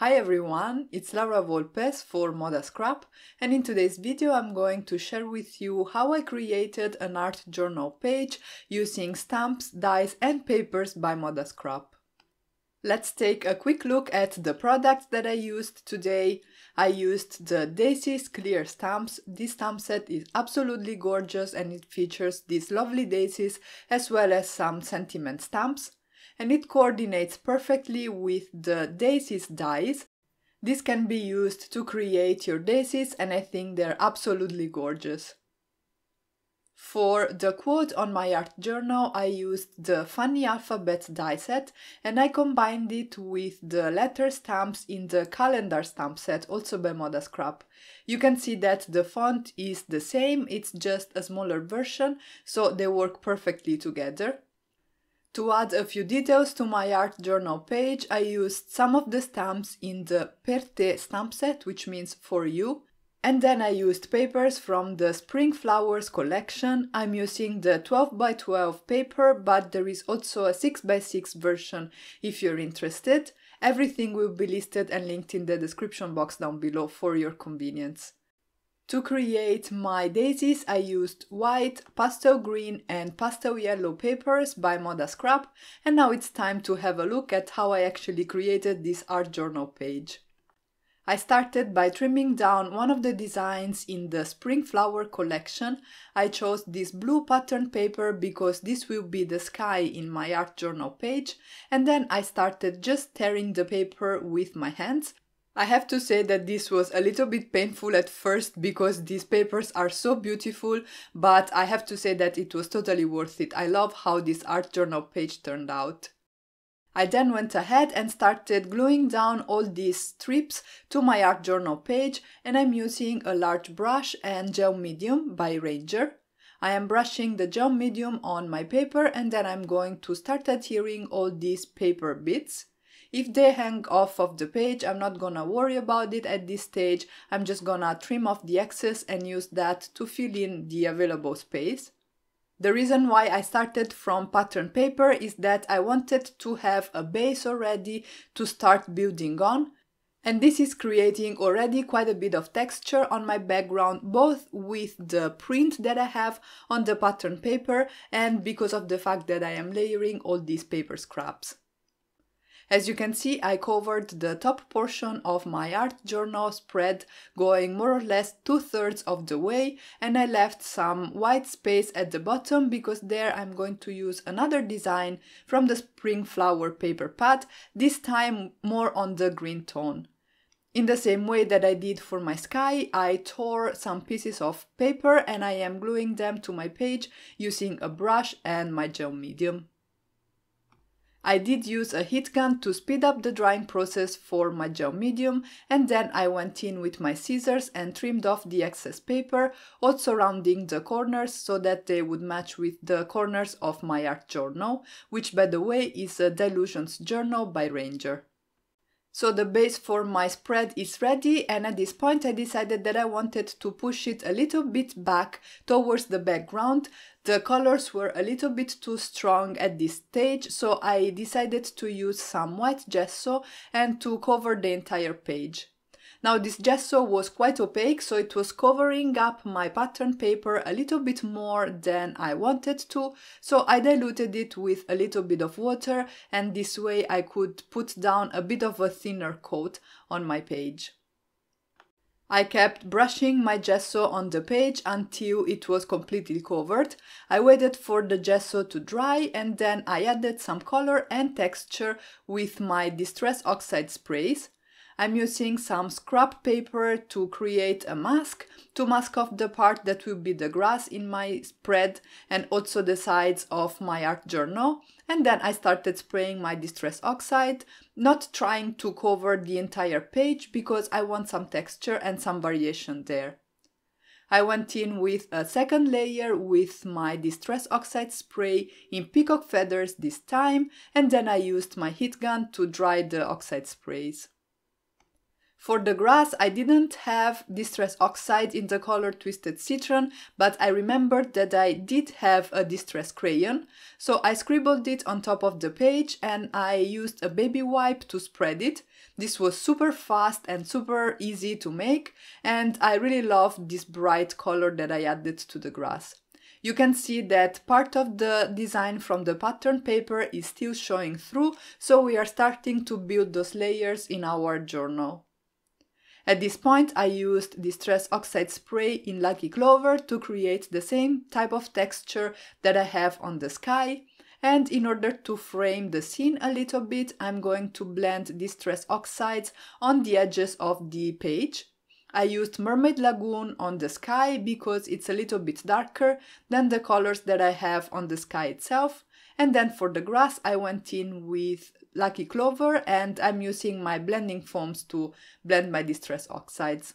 Hi everyone, it's Laura Volpes for Moda Scrap and in today's video I'm going to share with you how I created an art journal page using stamps, dies and papers by Moda Scrap. Let's take a quick look at the products that I used today. I used the Daisies clear stamps. This stamp set is absolutely gorgeous and it features these lovely daisies as well as some sentiment stamps and it coordinates perfectly with the daisies dies. This can be used to create your daisies and I think they're absolutely gorgeous. For the quote on my art journal, I used the funny alphabet die set and I combined it with the letter stamps in the calendar stamp set, also by Moda Scrap. You can see that the font is the same, it's just a smaller version, so they work perfectly together. To add a few details to my art journal page, I used some of the stamps in the Per te stamp set, which means for you, and then I used papers from the Spring Flowers collection. I'm using the 12 by 12 paper, but there is also a 6 by 6 version if you're interested. Everything will be listed and linked in the description box down below for your convenience. To create my daisies, I used white, pastel green and pastel yellow papers by Moda Scrap, and now it's time to have a look at how I actually created this art journal page. I started by trimming down one of the designs in the Spring Flower collection. I chose this blue pattern paper because this will be the sky in my art journal page, and then I started just tearing the paper with my hands, I have to say that this was a little bit painful at first because these papers are so beautiful, but I have to say that it was totally worth it. I love how this art journal page turned out. I then went ahead and started gluing down all these strips to my art journal page and I'm using a large brush and gel medium by Ranger. I am brushing the gel medium on my paper and then I'm going to start adhering all these paper bits. If they hang off of the page, I'm not gonna worry about it at this stage. I'm just gonna trim off the excess and use that to fill in the available space. The reason why I started from pattern paper is that I wanted to have a base already to start building on. And this is creating already quite a bit of texture on my background, both with the print that I have on the pattern paper and because of the fact that I am layering all these paper scraps. As you can see, I covered the top portion of my art journal spread going more or less two-thirds of the way and I left some white space at the bottom because there I'm going to use another design from the Spring Flower paper pad, this time more on the green tone. In the same way that I did for my sky, I tore some pieces of paper and I am gluing them to my page using a brush and my gel medium. I did use a heat gun to speed up the drying process for my gel medium and then I went in with my scissors and trimmed off the excess paper, all surrounding the corners so that they would match with the corners of my art journal, which by the way is a Dylusions journal by Ranger. So the base for my spread is ready and at this point I decided that I wanted to push it a little bit back towards the background the colors were a little bit too strong at this stage, so I decided to use some white gesso and to cover the entire page. Now this gesso was quite opaque, so it was covering up my pattern paper a little bit more than I wanted to, so I diluted it with a little bit of water and this way I could put down a bit of a thinner coat on my page. I kept brushing my gesso on the page until it was completely covered. I waited for the gesso to dry and then I added some color and texture with my Distress Oxide sprays. I'm using some scrap paper to create a mask to mask off the part that will be the grass in my spread and also the sides of my art journal. And then I started spraying my Distress Oxide, not trying to cover the entire page because I want some texture and some variation there. I went in with a second layer with my Distress Oxide spray in peacock feathers this time and then I used my heat gun to dry the oxide sprays. For the grass, I didn't have Distress Oxide in the color Twisted Citron, but I remembered that I did have a Distress Crayon, so I scribbled it on top of the page and I used a baby wipe to spread it. This was super fast and super easy to make and I really love this bright color that I added to the grass. You can see that part of the design from the pattern paper is still showing through, so we are starting to build those layers in our journal. At this point I used Distress Oxide spray in Lucky Clover to create the same type of texture that I have on the sky, and in order to frame the scene a little bit I'm going to blend Distress Oxides on the edges of the page. I used Mermaid Lagoon on the sky because it's a little bit darker than the colors that I have on the sky itself, and then for the grass I went in with Lucky Clover and I'm using my blending foams to blend my distress oxides.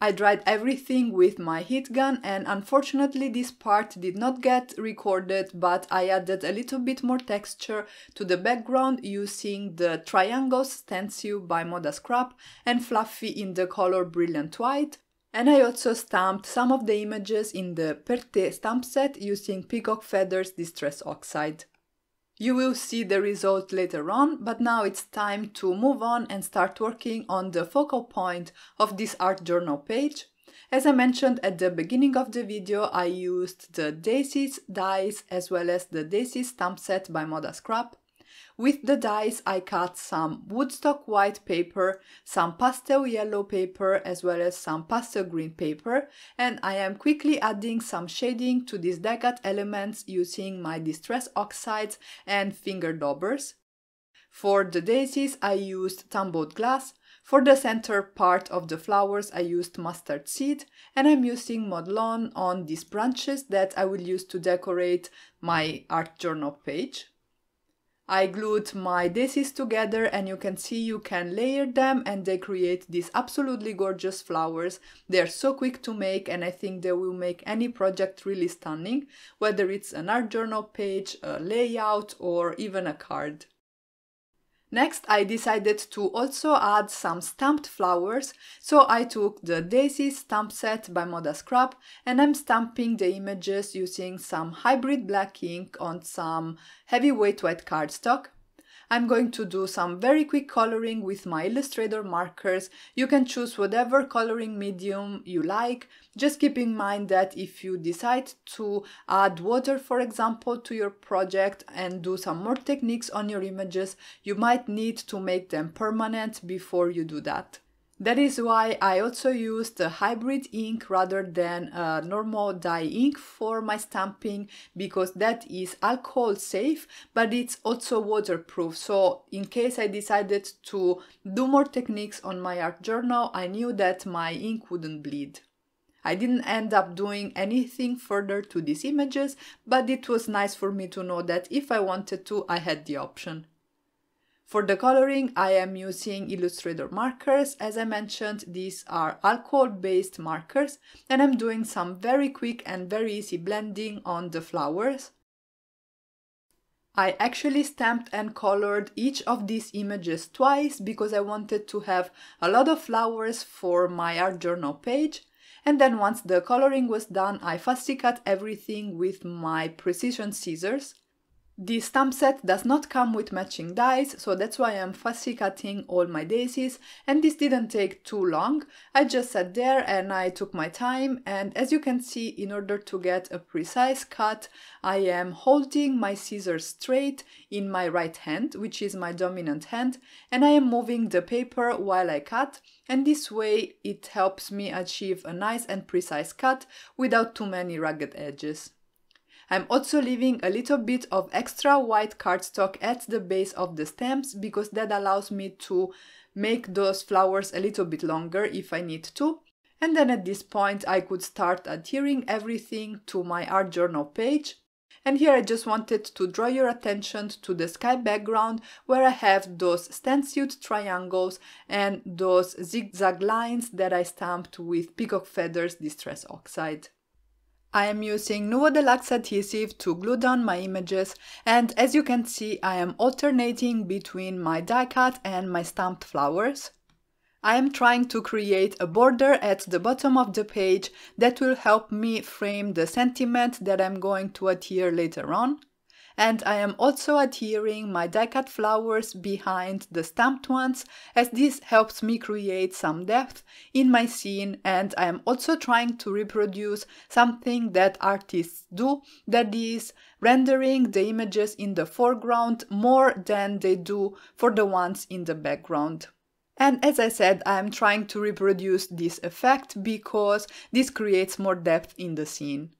I dried everything with my heat gun and unfortunately this part did not get recorded but I added a little bit more texture to the background using the Triangles Stencil by Moda Scrap and Fluffy in the color Brilliant White and I also stamped some of the images in the Per te stamp set using Peacock Feathers Distress Oxide. You will see the result later on, but now it's time to move on and start working on the focal point of this art journal page. As I mentioned at the beginning of the video, I used the Daisies dies as well as the Daisies stamp set by Moda Scrap. With the dies I cut some woodstock white paper, some pastel yellow paper as well as some pastel green paper and I am quickly adding some shading to these cut elements using my distress oxides and finger daubers. For the daisies I used tumbled glass, for the center part of the flowers I used mustard seed and I'm using Mowed Lawn on these branches that I will use to decorate my art journal page. I glued my daisies together and you can see you can layer them and they create these absolutely gorgeous flowers. They're so quick to make and I think they will make any project really stunning, whether it's an art journal page, a layout or even a card. Next, I decided to also add some stamped flowers, so I took the Daisy stamp set by Moda Scrap and I'm stamping the images using some hybrid black ink on some heavyweight white cardstock. I'm going to do some very quick coloring with my Illustrator markers. You can choose whatever coloring medium you like. Just keep in mind that if you decide to add water, for example, to your project and do some more techniques on your images, you might need to make them permanent before you do that. That is why I also used a hybrid ink rather than a normal dye ink for my stamping because that is alcohol safe but it's also waterproof so in case I decided to do more techniques on my art journal I knew that my ink wouldn't bleed. I didn't end up doing anything further to these images but it was nice for me to know that if I wanted to I had the option. For the coloring, I am using Illustrator markers. As I mentioned, these are alcohol-based markers, and I'm doing some very quick and very easy blending on the flowers. I actually stamped and colored each of these images twice because I wanted to have a lot of flowers for my art journal page. And then once the coloring was done, I fussy cut everything with my precision scissors. The stamp set does not come with matching dies, so that's why I'm fussy cutting all my daisies, and this didn't take too long. I just sat there and I took my time, and as you can see, in order to get a precise cut, I am holding my scissors straight in my right hand, which is my dominant hand, and I am moving the paper while I cut, and this way it helps me achieve a nice and precise cut without too many ragged edges. I'm also leaving a little bit of extra white cardstock at the base of the stems because that allows me to make those flowers a little bit longer if I need to. And then at this point I could start adhering everything to my art journal page. And here I just wanted to draw your attention to the sky background where I have those stenciled triangles and those zigzag lines that I stamped with Peacock Feathers Distress Oxide. I am using Nuvo Deluxe adhesive to glue down my images and as you can see I am alternating between my die cut and my stamped flowers. I am trying to create a border at the bottom of the page that will help me frame the sentiment that I'm going to adhere later on. And I am also adhering my die cut flowers behind the stamped ones as this helps me create some depth in my scene and I am also trying to reproduce something that artists do that is rendering the images in the foreground more than they do for the ones in the background. And as I said, I'm trying to reproduce this effect because this creates more depth in the scene.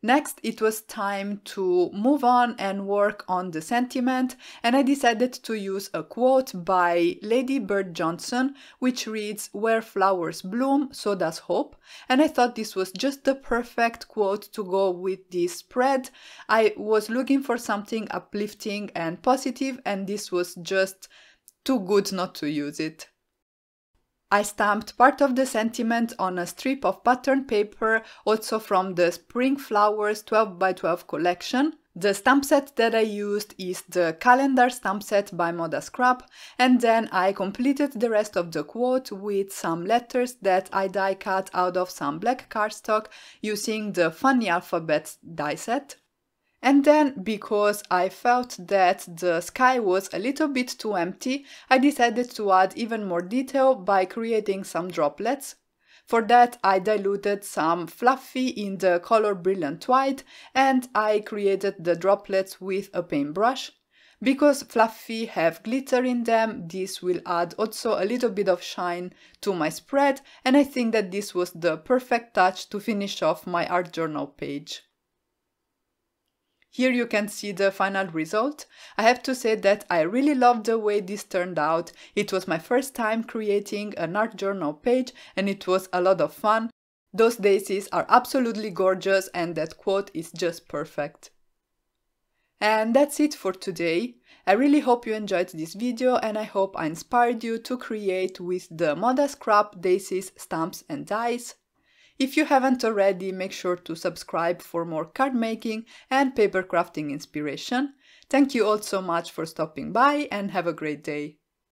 Next, it was time to move on and work on the sentiment, and I decided to use a quote by Lady Bird Johnson, which reads, Where flowers bloom, so does hope. And I thought this was just the perfect quote to go with this spread. I was looking for something uplifting and positive, and this was just too good not to use it. I stamped part of the sentiment on a strip of pattern paper, also from the Spring Flowers 12 by 12 collection. The stamp set that I used is the calendar stamp set by Moda Scrap, and then I completed the rest of the quote with some letters that I die cut out of some black cardstock using the Funny Alphabet die set. And then, because I felt that the sky was a little bit too empty, I decided to add even more detail by creating some droplets. For that, I diluted some fluffy in the color Brilliant White and I created the droplets with a paintbrush. Because fluffy have glitter in them, this will add also a little bit of shine to my spread and I think that this was the perfect touch to finish off my art journal page. Here you can see the final result. I have to say that I really love the way this turned out. It was my first time creating an art journal page and it was a lot of fun. Those daisies are absolutely gorgeous and that quote is just perfect. And that's it for today. I really hope you enjoyed this video and I hope I inspired you to create with the Moda Scrap daisies, stamps and dies. If you haven't already, make sure to subscribe for more card making and paper crafting inspiration. Thank you all so much for stopping by and have a great day.